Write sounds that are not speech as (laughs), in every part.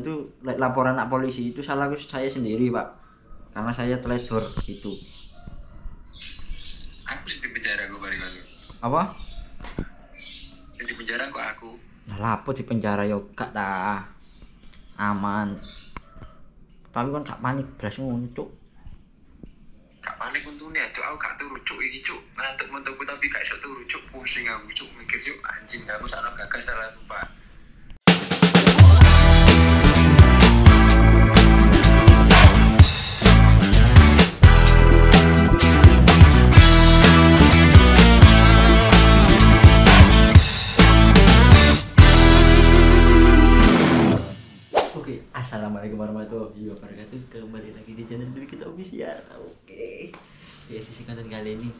itu laporan anak polisi itu salah saya sendiri pak. Karena saya teledor itu aku sih di penjara gue balik lagi apa? Di penjara kok aku. Ya lapo di penjara? Yo gak dah aman. Tapi kan gak panik belas cuk. Gak panik untungnya cuk. Aku gak turu cuk iki cuk. Ngantuk mentuk tapi gak iso turu cuk. Pusing aku cuk. Mikir cuk anjing aku salah gagal salah sumpah assalamualaikum warahmatullahi wabarakatuh. Kembali lagi di channel Dwi kita official. Oke, di edisi konten kali ini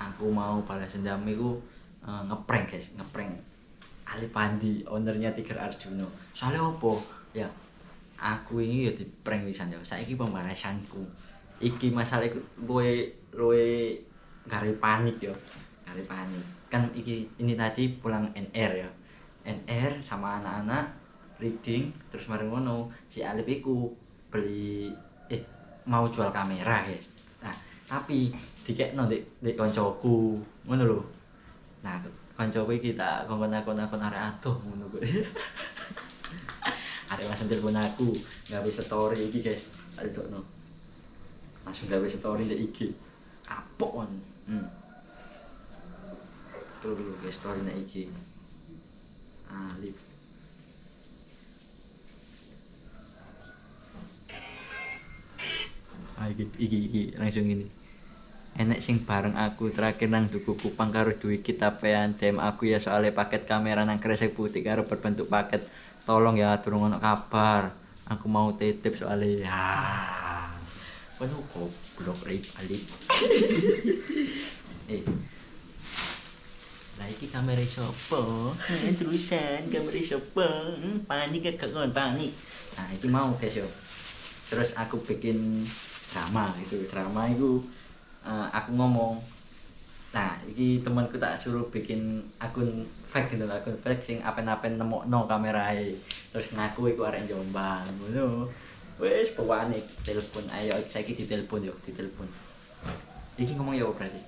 aku mau balas dendam itu eh, ngeprank guys, ngeprank Ali Pandi, ownernya Tiger Arjuno. Soalnya apa? Ya, aku ini ya di prank wisan ya. Saiki pembahasanku. Iki masalah luwe luwe gare panik ya. Gare panik. Kan iki ini tadi pulang NR ya. NR sama anak-anak reading terus mari ngono si Alif iku beli eh mau jual kamera guys nah tapi dikekno ndek ndek koncoku ngono lho nah koncoku iki tak kongkon aku akon arek adoh ngono kok arek langsung telepon aku gawe story iki guys tak ditokno langsung gawe story ndek IG kapok kon hmm. tuh dulu guys story ndek IG Alif iki, iki, iki, langsung ini. Enek sing bareng aku terakhir nang duku kupang karo duit kita pean DM aku ya soalnya paket kamera nang kresek putih karo berbentuk paket. Tolong ya turun ono kabar. Aku mau titip soalnya ya. Penuh goblok rip ali (laughs) eh. Lah kamera sopo terusan kamera sopo Hmm, panik gak kon panik. Nah iki mau guys terus aku bikin drama itu drama itu eh, aku ngomong nah iki temanku tak suruh bikin akun fake gitu akun fake sing apen-apen nemokno kamerae. Terus ngaku iku arek Jombang ngono. Wes bawane telepon ayo saiki ditelepon yo ditelepon. Iki ngomong ya berarti?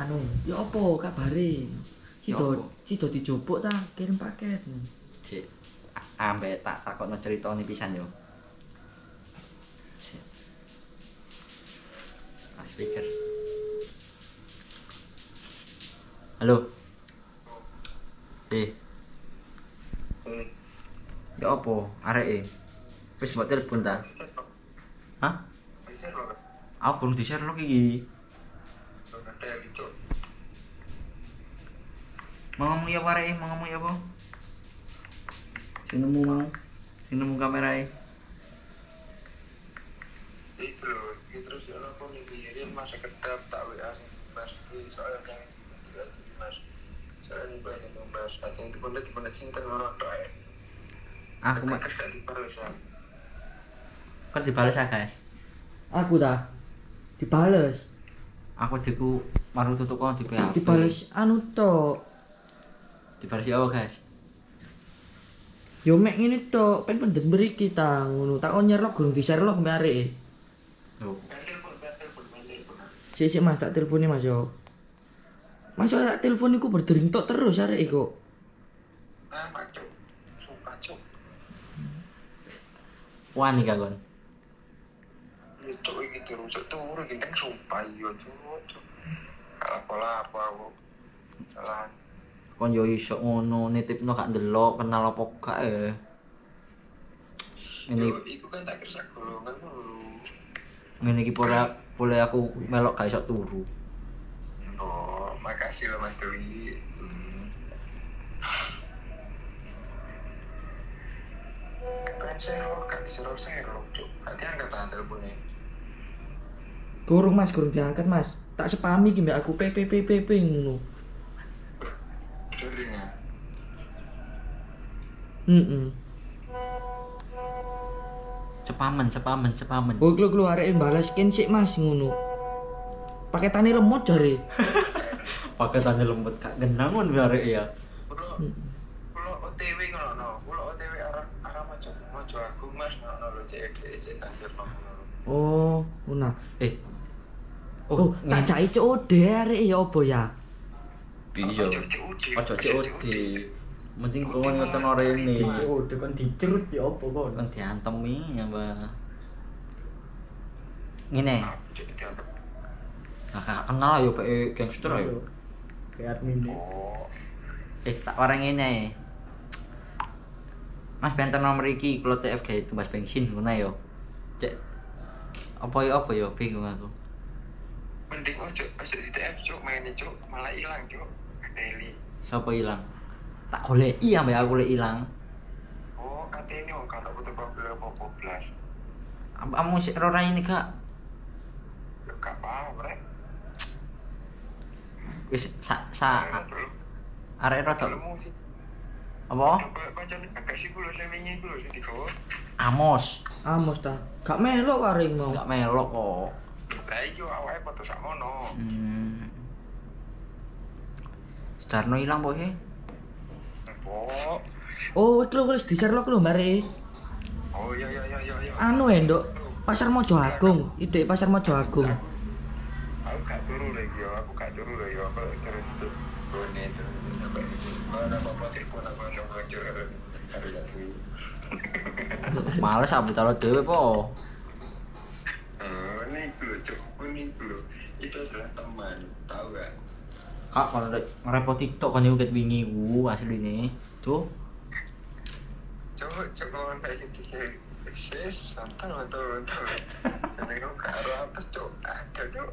Anu ya apa? Kabare. Ya Cido apa? Cido dijupuk ta? Kirim paket. Cik, a- ambek tak takutno ceritane pisan yo. Cik. Ah, speaker. Halo. Eh, Hmm. ya apa? Arek e. Wis mbok telepon ta? Hah? Aku kurang di-share log iki. ada yang cuk Mau ngomong ya apa arek e? Mau ngomong ya apa? Sing nemu mau. Sing nemu kamera e. itu itu terus ya aku mikirin masa kedap tak WA sing dibahas iki. Soalnya yang tidak dibahas soalnya dibahas yang dibahas aja yang dibahas dibahas cinta orang tua ya Aku mah gak dibahas ya. Kan dibales ya, guys. aku ta? Dibales Aku diku maru tutuk kon di PHP. dibales anu to? Dibales ya apa, guys? yo mek ngene to. Pen pendet beri kita ngono tak on nyerlok gurung di-share log mbak arek e. Loh, telepon telepon telepon sik sik Mas tak teleponi Mas yo. Mas yo tak telepon iku berdering tok terus arek cuk. Wani kagon. itu iki turun cuk turun gini sumpah iya cuk cuk. Kalau pola apa aku salah Kon yo iso ngono nitipno gak ndelok kenal apa gak eh. Ini Yo, iku kan tak kerja golongan dulu ngene iki pora boleh aku melok gak iso turu. Oh, makasih loh Mas Dewi. Hmm. Serok, kan serok serok, cuk. Nanti angkat tangan teleponnya. Gurung Mas gurung diangkat Mas tak sepami ki mbak aku PPPPP ngono ya. heeh Cepamen, cepamen, cepamen. Oh, klo klo arek balas skin sik Mas ngono. Paketane lemot jare. (laughs) Paketane lembut gak genangon arek ya. Kulo, kulo OTW ngono no. Kulo OTW arah arah mojo mojo agung mas ngono lho cek cek tansir ngono Oh, ngono. Eh. Oh, tak jake COD arek ya apa ya? Iya. Ojo COD. Mending kon ngoten rene. COD kan dicerut ya apa kon? Kan diantemi ya, Mbak. Ngene. Nah, kakak kenal yo pake gangster ayo. Kayak admin oh Eh, tak warang ngene. Mas benten nomor iki kalau TF kayak tumbas bensin ngono yo. Cek apa ya apa ya bingung aku. mending ojo ojo di TF cuk mainnya cuk malah hilang cuk daily Siapa hilang? Tak golek iya mbak aku hilang. oh katanya oh kalau butuh problem apa belas Kamu sih ora ini kak. gak paham rek Wis sa sa arek rada sih apa? Amos. Amos ta. Gak melok karing mau. Enggak melok kok. Lah iki awake padha sakmono. Hmm. Sudarno hilang bohe. Oh. Oh, iki lho wis di Sherlock lho bare. Oh iya iya iya iya iya. Anu ya, Nduk. Pasar Mojo Agung, ide Pasar Mojo Agung. Aku gak turu lagi yo, aku gak turu lagi yo. Aku terus tuh bone terus sampai mana apa telepon aku jatuh. Males aku dhewe po. Oh, ini cuk. Ini dulu. Itu adalah teman, tahu gak? Kak kalau ada ngerepot TikTok kan juga wingi wu asline. Tuh. Coba ngomong kayak gitu kayak Sis, mantul, mantul, kau gak ada apa, cuk. Ada,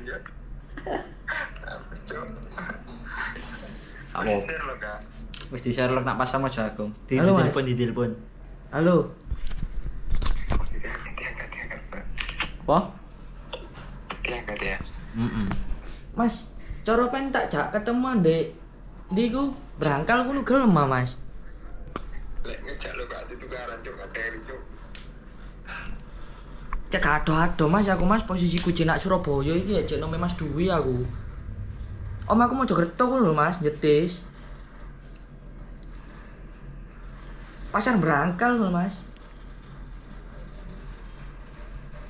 ya. Apa? Share lo, Kak. Wis di Sherlock nak pasar Mojo Agung. Di telepon di telepon. Halo. Apa? Diangkat ya. Mas, cara pengen tak jak ketemu Dek. Di ku berangkal ku gelem ah, Mas. Lek ngejak lo Kak, itu tukaran, cuk. Kateri, cuk. Cek ado-ado Mas aku Mas posisiku jenak Surabaya iki ya jenenge Mas Dwi aku. Om aku mau Jogerto ku lho Mas, nyetis. Pasar berangkal lho Mas.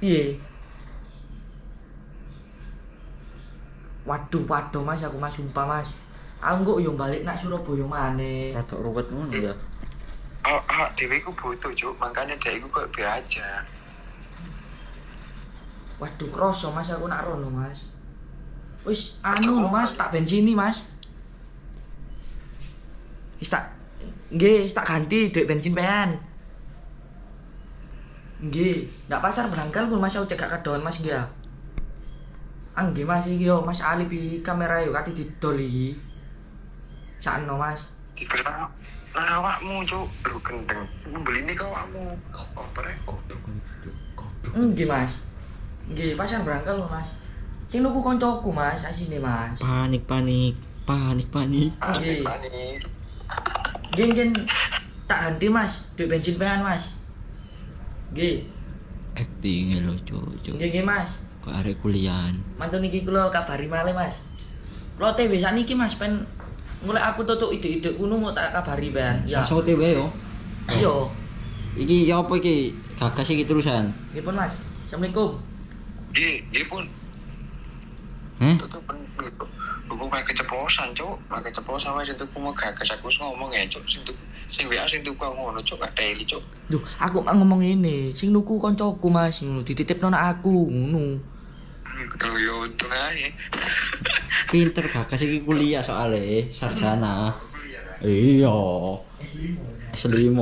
Piye? Waduh, waduh Mas aku Mas sumpah Mas. Aku kok yo balik nak Surabaya maneh. Rada ruwet ngono ya. Oh, ah, Dewi ku butuh, cuk. Makanya Dewi ku kok aja. Waduh kroso Mas aku nak rono Mas. Wis anu Mas tak bensini Mas. Wis tak nggih wis tak ganti duit bensin pean. Nggih, ndak pasar berangkal pun Mas aku cekak kadoan Mas nggih ya. Angge Mas iki yo Mas Ali pi kamera yo kati didol iki. Sakno Mas. Dikelar lah awakmu, cuk. Lu gendeng. Beli ini kau awakmu. Oh, prek. Nggih Mas. Nggih, pasar berangkal lho Mas. Sing nuku koncoku Mas, asine Mas. Panik panik. Panik panik. Nggih. Panik. Nggih, nggih. Tak ganti Mas, duit bensin pean Mas. Nggih. Acting lho. Nggih, nggih Mas. Kok arek kuliahan. Mantun niki kula kabari malih Mas. Kula TW sakniki Mas pen mulai aku tutuk ide-ide kuno mau tak kabari ben. Ya. Langsung OTW yo. Iya. Iki ya apa iki? Gagas iki terusan. Nggih pun Mas. Assalamualaikum. Nggih, nggih pun. Tuh pen Aku kayak keceplosan, cuk. Kayak keceplosan itu ku mau gagas aku ngomong ya, cuk. Sing tuku sing WA sing tuku aku ngono, cuk. Gak daily, cuk. Duh, aku ngomong ini, sing nuku koncoku Mas, dititipno aku, ngono. Yo untung aja. Pinter gagas iki kuliah soalnya sarjana. Iya. S5.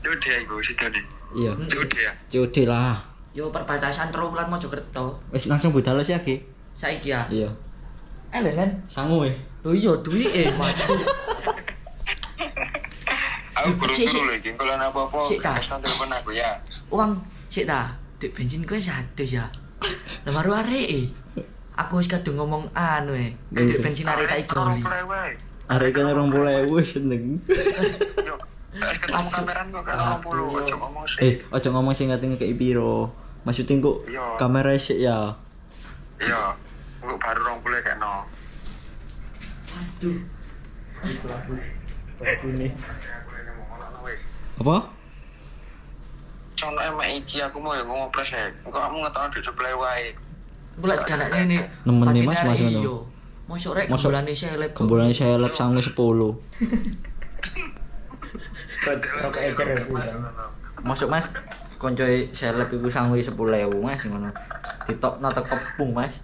Cuk dia iku situ nih. Iya. Dia. COD lah. Yo perbatasan Trowulan Mojokerto. Wis langsung budal sih iki. Saiki ya. Iya. Eh. Sangu. Lho iya duwi eh (laughs) matu. Aku turu lagi. Kalau apa-apa, Sik, telepon aku ya. Uang sik ta, duit bensin kowe satu ya. Baru arek e. Aku wis kadung ngomong anu e, duit bensin arek tak ijoli. Arek kan 20.000 wis seneng. Yuk. Eh, ketemu kameran kok 20, ojo ngomong sih. Eh, ojo ngomong sing ngatine kayak piro. Maksudnya kok Iya. kamera sik ya. Iya. Engko baru 20 kayak no. Aduh. Apa? Cono emak iki aku mau ya ngomong plus ya. Engko kamu ngetokno di sebelah wae. Gue lagi galak ini. Nemen nih, Mas, Mas, ngono. iyo. Mosok rek Mosok gembolane seleb. kok. Gembulan seleb sangu 10. Rokok ecer. Masuk Mas, koncoe seleb iku sangu 10.000 Mas ngono. Ditokno teko pung Mas.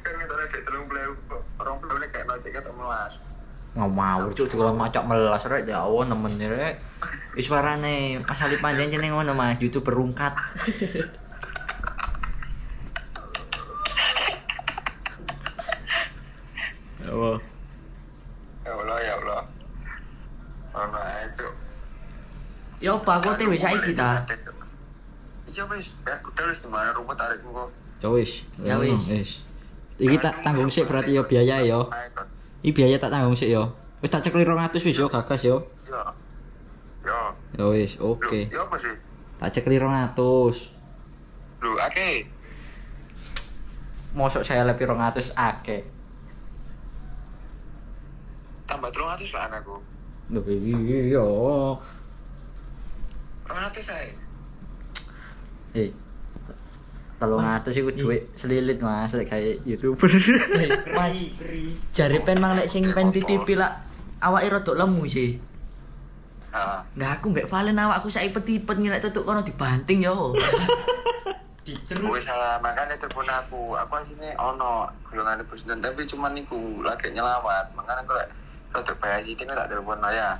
Kan telung belah. Orang belah ini kayak nojek ketok melas. Ngomawur cuk juga macak melas rek ya Allah nemen rek. Wis warane Mas Ali Panjang jeneng ngono Mas, YouTuber rungkat. Ya Allah. Ya Allah, ya Allah. Ae, Cuk. Ya apa aku saiki ta. Iya wis, ya udah wis di mana rumput tarikmu kok. Ya wis. Ya wis. Wis. Iki tak tanggung sik berarti ya biaya ya. Iki biaya tak tanggung sik ya. Wis tak cekli 200 wis yo gagas yo. Iya. Ya. Ya wis, oke. Ya apa sih? Tak cekli 200. Lu akeh. Mosok saya lebih 200 akeh. Tambah 300 lah anakku. Lho iya. 200 saya. Eh. Tolong atus iku duit selilit Mas lek kayak YouTuber. Eh, (laughs) Mas. Jare pen mang lek sing pen titipi lah awake rada lemu sih. Heeh. Nah aku mbek Valen awakku saiki petipet nyelek tutuk kono dibanting yo. (laughs) Gue salah makanya telepon aku. Aku aslinya ono golongan presiden tapi cuman niku lagi nyelawat. Makanya gue rada bahaya sih kan tak telepon ya.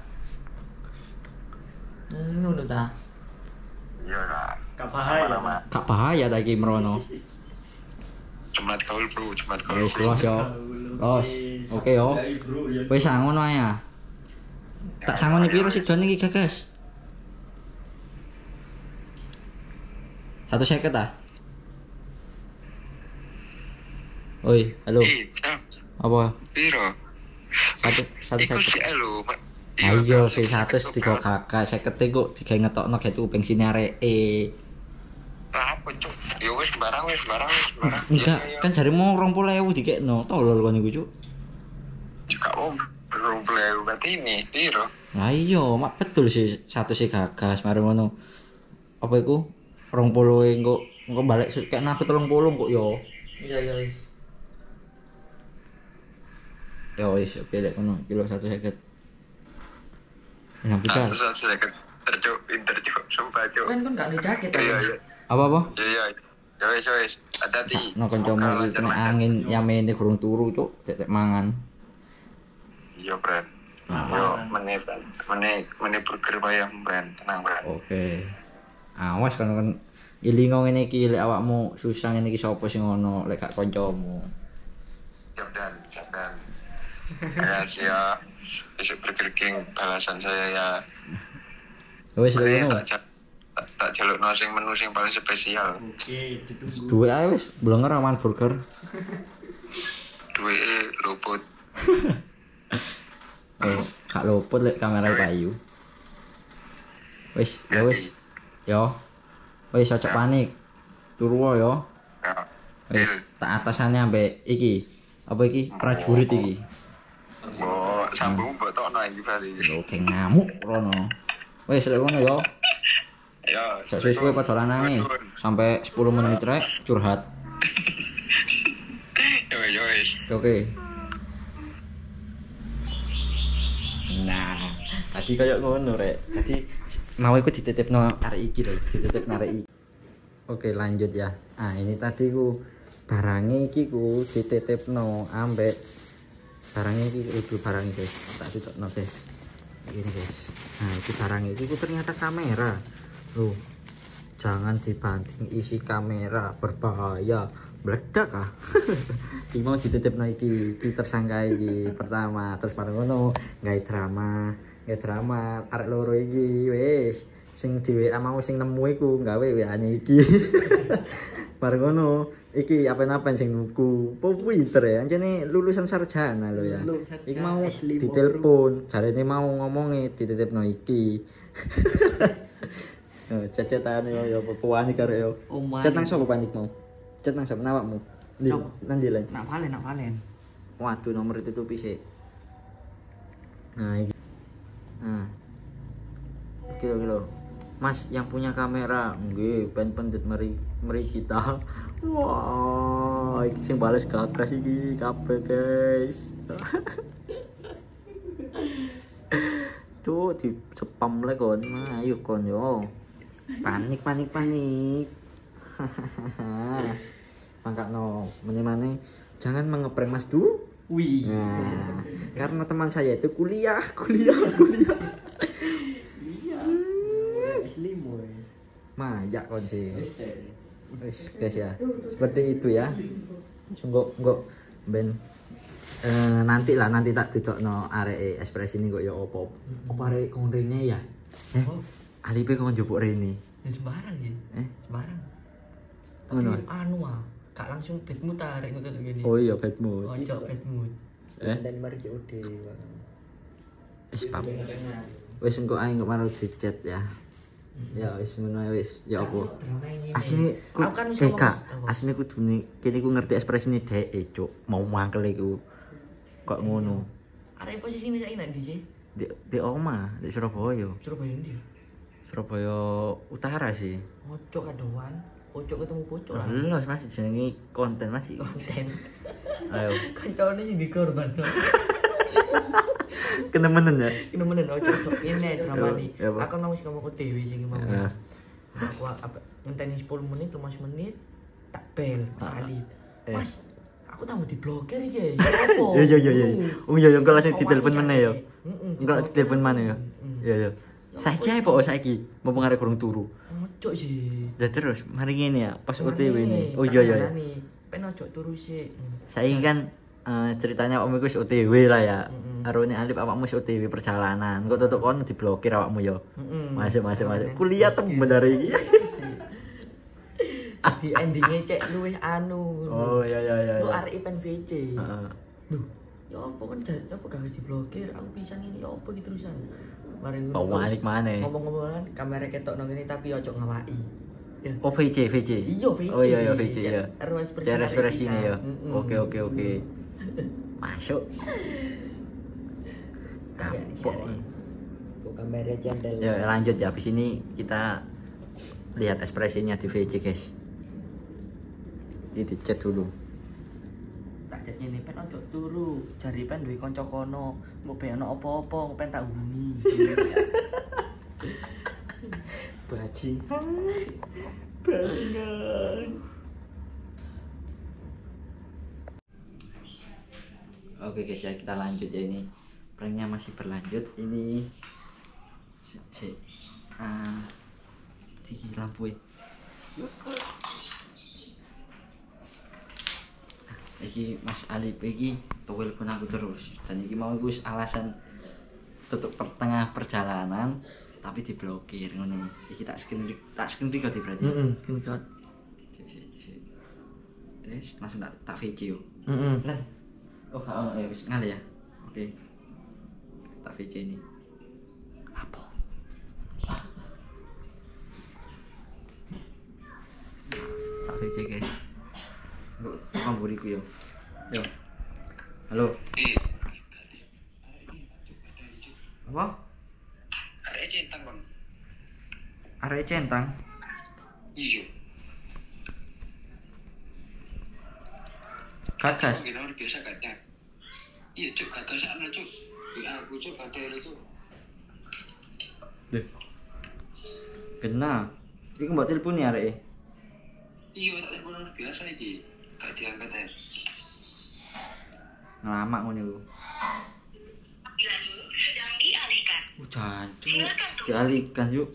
Hmm, Ngono ta. Iya lah. Gak bahaya. Ta iki merono. Jumat kaul bro, Jumat kaul Wis bro. los yo. Los. Oke yo. Wis sangono ae. ya. Tak sangoni piro sidon iki gagas? Satu seket ah? Oi, halo. Eh, Apa? piro? Satu satu Iku seket. Ayo si satu tiga kakak seket kok tiga ngetokno kayak tuh bensin areke. Cuk? Ya wis barang wis barang wis barang. Enggak, kan jari mau rong puluh ewu dikekno. Tolol kon iku cuk. juga om belum beli berarti ini piro? Lah iya, mak betul sih satu sih gagas mari ngono. Apa iku? Rong puluh engko engko balik kayak aku telung puluh kok yo. Iya iya wis. Ya wis, oke lek ngono kilo satu seket. Yang Nah, kita saya ke tercuk, sumpah cuk. Kan kan gak ada jaket. Iya iya, apa apa? iya iya. Ya wis ya wis, hati-hati. No kancamu kena angin yamene kurang turu cuk, tek mangan. Iya, Bran. Nah, Yo, meneh. Meneh meneh burger bayam, Bran. Tenang, Bran. Oke. Awas kan kan ilingo ngene iki lek awakmu susah ngene iki sapa sing ngono lek gak kancamu. Siap dan, siap dan. Ya. Besok Burger King balasan saya ya. Wis Meneh ngono. Tak tak- jaluk sing menu sing paling spesial. Oke, ditunggu. Duwe ae wis blenger aman burger. Duwe luput. (laughs) Oh, gak luput lek kamera payu. Wis, ya wis. Yo. Wis ojo panik. Turu yo. Ya. Wis, tak atasane ambek iki. Apa iki? Prajurit iki. Mbok sambung mbok tokno iki bali. Lho, kayak ngamuk rono. Wis lek ngono yo. Ya. Sak suwe-suwe padha lanange. Sampai 10 menit rek curhat. Yo yo wis. Oke. Nah, tadi kayak ngono rek. Tadi mau ikut dititipno arek iki lho, dititipno arek iki. Oke, lanjut ya. Ah, ini tadi ku barangnya iki ku dititipno ambek barangnya iki ibu barangnya guys. Tak tutupno guys. Ini guys. Nah, itu barangnya itu ternyata kamera. Loh. Jangan dibanting isi kamera, berbahaya. Meledak ah. (laughs) mau dititipno iki, iki tersangka iki pertama. Terus bareng ngono, gawe drama, gawe drama arek loro iki wis sing di WA mau sing nemu iku gawe WA-ne iki. (laughs) bareng ngono, iki apa-apa sing nuku. Po pinter ya, anjene lulusan sarjana lo ya. Iki mau ditelepon, jarene mau ngomongi dititipno iki. (laughs) Oh, cecetan yo yo panik karo yo. Oh. Cet nang sapa panik mau? Cet nang sapa nawakmu? Ndi? Nang ndi lan? Nak Valen, nak Valen. Waduh nomor ditutupi sih. Nah, iki. Nah. Kilo kilo. Mas yang punya kamera, nggih, pen pendet meri meri kita. Wah, iki sing bales gagas iki kabeh, guys. (laughs) Tuh di spam le kon, Nah, ayo kon yo. Panik panik panik. Mangkak no, menye jangan mengeprank Mas Du. Wih. Nah, karena teman saya itu kuliah, kuliah, kuliah. Limo ya. Mayak kon sih. Guys ya. Seperti itu ya. Sungguh enggak ben eh, nanti lah nanti tak dudukno arek ekspresi ini kok ya opo. Apa arek kon rene ya? Eh, alipe kon njupuk rene. ya sembarang ya. Eh, Sembarang. Ngono, Tapi anu ah, gak langsung bad mood tarik ngono tuh gini. oh iya bedmu. Ojo bad mood. Eh, Dan mari COD. wis pap. Wis engko ae engko marang di chat ya. Ya wis ngono ae wis. Ya apa? Ku Aku kan wis eh ngomong. kak, Apa? asli ku duni kene ku ngerti ekspresine dhek eh, cuk. Mau mangkel iku. Kok ngono. Arek posisi ini saya nanti sih. Di di oma, di Surabaya. Surabaya ndi? Surabaya Utara sih. Ojo kadoan. Ojo ketemu pocok lah. Los masih jenenge konten masih. Konten. Ayo. (laughs) Kancane jadi korban. Kenemenen ya. Ini menen ojo ojo ini drama nih. Ya? Aku nang wis ngomong ke Dewi sing mau. Ya. Aku apa ngenteni 10 menit 15 menit tak bel Ah. salib. Eh. Mas, aku tamu diblokir iki. (laughs) Ya apa? Iya iya iya iya. Lu. Oh iya iya enggak langsung ditelepon mana ya? Heeh. Enggak ditelepon mana ya? Iya iya. Saiki ae pokok saiki. Mumpung arek kurang turu. Ojo sih. Ya terus mari ngene ya, pas OTW ini. Oh iya iya. iya. nih. Pen ojo turu sih. Hmm. Saiki kan eh, ceritanya om iku wis OTW lah ya. Arone Alip awakmu wis OTW perjalanan. Kok tutuk kono diblokir awakmu ya. Heeh. Masuk masuk masuk. Kuliah temen dari iki. Di endingnya cek luwih anu. Oh iya iya iya. Lu iya. arek event VC. Heeh. Duh, ya apa kan jadi apa gak diblokir? Aku pisan ini ya apa gitu terusan. Mari Oh, balik maneh. Ngomong-ngomong kan kamera ketok nang ini tapi ojo ngawaki. Ya. Oh VC VC. Iya, VC. Oh iya iya VC ya. Ero ekspresi Cara arek ekspresi ini pisan. ya. Oke oke oke. Masuk. Kapok. kamera jandel. Ya lanjut ya. Habis ini kita lihat ekspresinya di VC guys. Ini di chat dulu. Cek ini pen ojo turu. Jari pen duwe kanca kono. Mbok ben ono apa-apa, pen tak hubungi. (laughs) Bajingan. Oke guys ya kita lanjut ya ini pranknya masih berlanjut ini si, si ah tinggi lampu ya. Iki Mas Ali iki telepon aku terus. Dan iki mau gue alasan tutup pertengah perjalanan tapi diblokir ngono. Iki tak screen tak screen record berarti? Screenshot. Si- si- si. tes langsung tak tak video. Heeh. lah oh oh ya wis ngali ya? Oke. Tak VC ini. Apa? Tak VC guys Mbok pamburiku yo yo halo Eh, apa arek centang kon. arek centang Iya. gagas Mungkin orang biasa katanya. Iya, cuk, gagas sana, cuk. Ya, aku cuk, ada itu. Deh. kena Iku mbak telepon ya arek Iya, tak telepon biasa iki. Gak diangkat ya. ngelamak ngono iku dialihkan. uh dialihkan yuk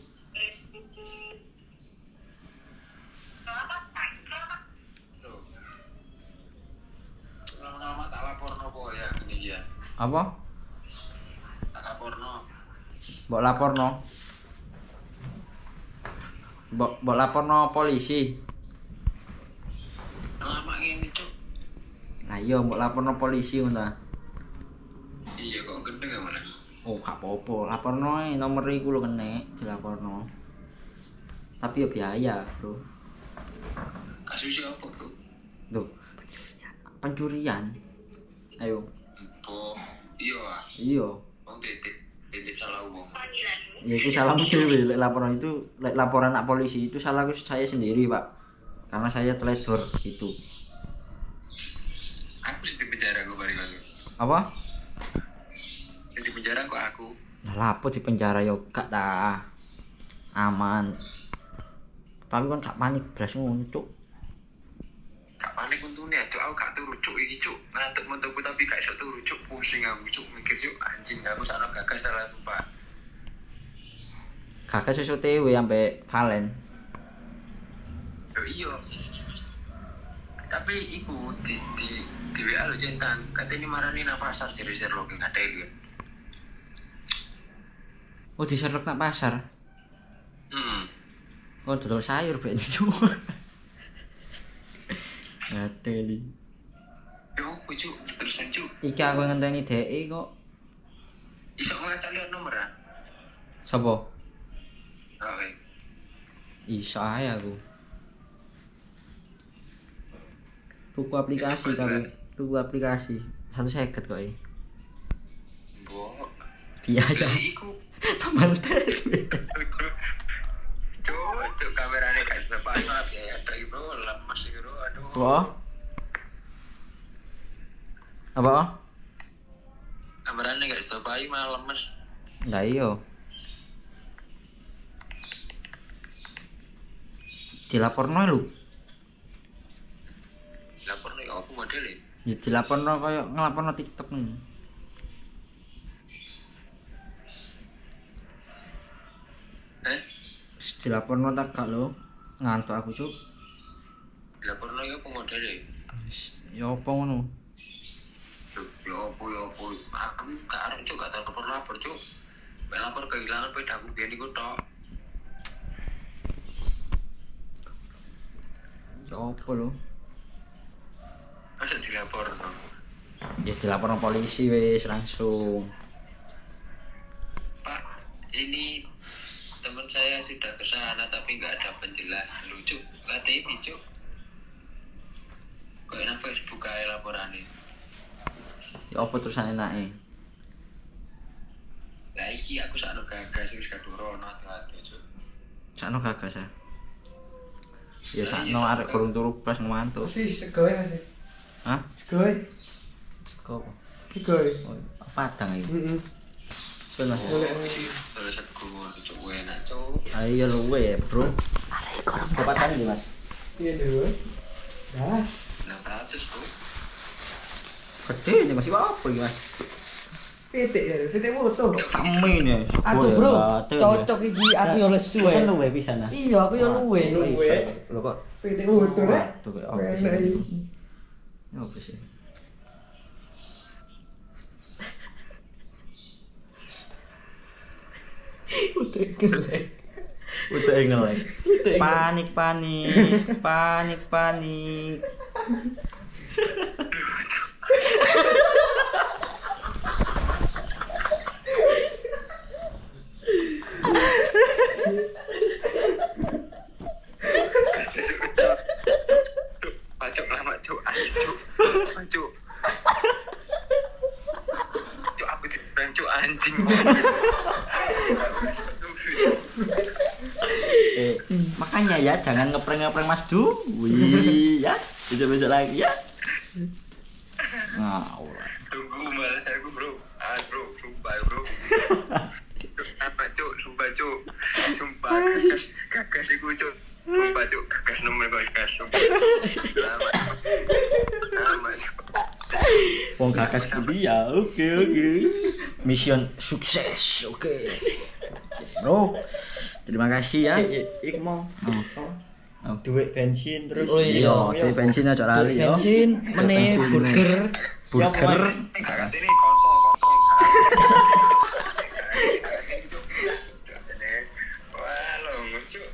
ya ya. apa Tak lapor no. mbok laporno mbok mbok laporno polisi Lama ini cuk. lah iya mbok laporno polisi ngono. Iya, kok gendeng gak mana? oh gak apa-apa laporno nomor iku lho kene dilaporno tapi ya biaya bro Kasusnya apa, bro? tuh pencurian ayo Empo. Iya, ah. iya Wong titik. salah Panggilanmu Ya itu salahmu dewe, lek laporan itu lek laporan nak polisi itu salahku saya sendiri, Pak. Karena saya teledor gitu. Aku sih di penjara gue balik lagi Apa? di penjara kok aku Ya lapo di penjara yo gak dah. Aman. Tapi kan gak panik belas ngono, Cuk. gak panik untungnya cuk aku gak turu cuk iki cuk ngantuk mentuk tapi gak iso turu cuk pusing aku cuk mikir cuk anjing aku sakno gagal salah sumpah Kakak susu TW sampai Valen. yo iya tapi iku di di di WA lo centan katanya marani nang pasar serius lo nggak ada itu Oh, di Sherlock nak pasar. hmm Oh, dodol sayur berarti cuk. Ngateli. yo aku cuk terusan cuk Iki aku ngenteni DE kok. iso ngacak lihat nomor ah Sopo? oke Iso ae aku. Tuku aplikasi tapi tuku aplikasi. Satu seket kok eh. Bo, Biasa. iku Tambal tes. (laughs) cuk kameranya gak bisa panas ya ada ibu lemas iku bro aduh Wah. Apa? kameranya gak bisa payu malah lemes Lah iya. Dilaporno lu. Nih aku modelnya Ya dilaporno kaya ngelaporno TikTok nih. eh dilaporno tak gak lo. Ngantuk aku, Cuk. lapor nih aku modelnya Wis, Ya apa ngono? Ya apa ya apa aku gak arep cuk gak tau lapor cuk Mek lapor kehilangan pedaku biar iku tok Ya apa lo? Masa dilapor toh Ya dilaporno polisi wis langsung. Pak, ini teman saya sudah ke sana tapi nggak ada penjelas lucu nggak ini cuk kok enak Facebook aja laporannya Ya apa terusan enake? lah iki aku sakno gagas wis kadorono hati-hati cuk Sakno gagas ya. Ya sakno iya, arek kurung turu pas ngantuk. Masih segoy masih. Hah? Segoy. Kok Segoy. oh, padang iki. Heeh. Boleh. terus aku cuk enak cuk Ayo luwe ya, Bro. Kepatan iki, Mas. Iya dulu. Dah. 600 bro Gede ini masih apa iki, Mas? Pitik ya, pitik moto. Ya. Aduh bro, cocok iki aku yo lesu Kan ya. luwe pisan nah. Iya, aku yo luwe. Lho kok Pitik moto rek. Tuh kayak apa sih? Udah gelek. Udah ngelek. Panik panik, panik panik. (laughs) cuk pacuk lama cuk anjing cuk pacuk cuk aku dibilang cuk anjing Eh, makanya ya ngeprank-ngeprank Mas Du. Wih, (laughs) ya. Besok-besok lagi ya. Ngawur. tunggu balas aku bro ah bro sumpah bro (laughs) apa cuk sumpah cuk sumpah gagas gagas iku cuk sumpah cuk gagas nomor kok gagas sumpah lama lama Wong kakas kuliah. Oke, oke. Mission sukses. Oke. Bro, terima kasih ya. Mau Oh. Duit bensin terus Oh, Iya, di bensin aja lali yo. Bensin, meneh burger. Burger. wah lo cuk.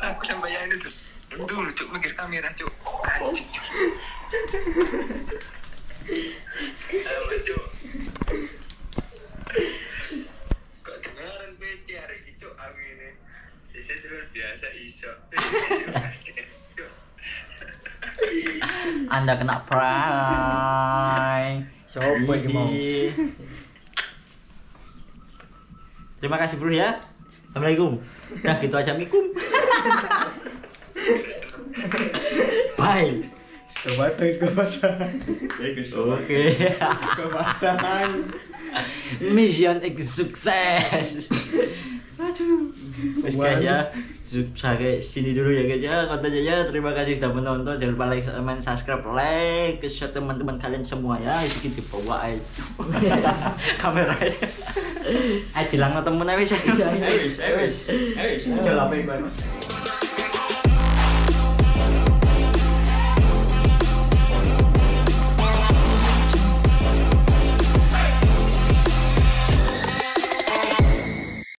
Aku sampai yang itu. Dulu cuk. Mikir kamera cuk. Anjing cuk Sama cuk kok dengaran PC hari ini cuk aku ini bisa luar biasa iso Cuk. Anda kena prank. Sopo iki mau? Terima kasih bro ya. Assalamualaikum. Nah gitu aja mikum. Bye. Kebatang, kebatang. Oke. Kebatang. Mission sukses. Aduh. Wes guys ya, sampai sini dulu ya guys ya kontennya ya. Terima kasih sudah menonton. Jangan lupa like, comment, subscribe, like ke share teman-teman kalian semua ya. Itu kita bawa aja. (laughs) Kamera. Ayo (laughs) bilang ke temen aja. Ayo, ayo, ayo. Ayo, apa yang